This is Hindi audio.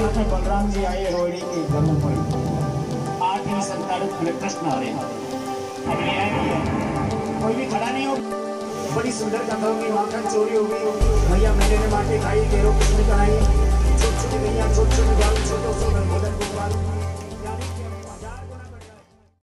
तीर्थ में बलराम जी आए रोहिणी की जन्म हुई आठवीं संताड़ित में कृष्ण आ रहे अब न्याय किया कोई भी खड़ा नहीं हो। बड़ी सुंदर कथा होगी माखन चोरी होगी भैया मेरे ने माटी खाई घेरो किसने कराई